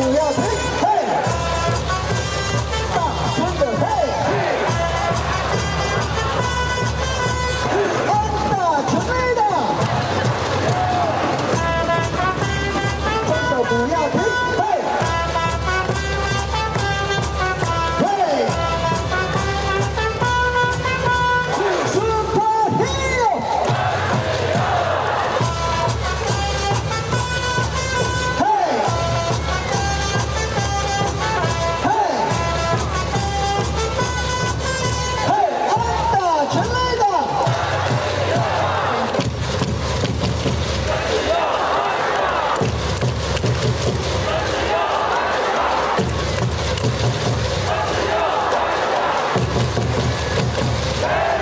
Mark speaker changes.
Speaker 1: 你要 Hey!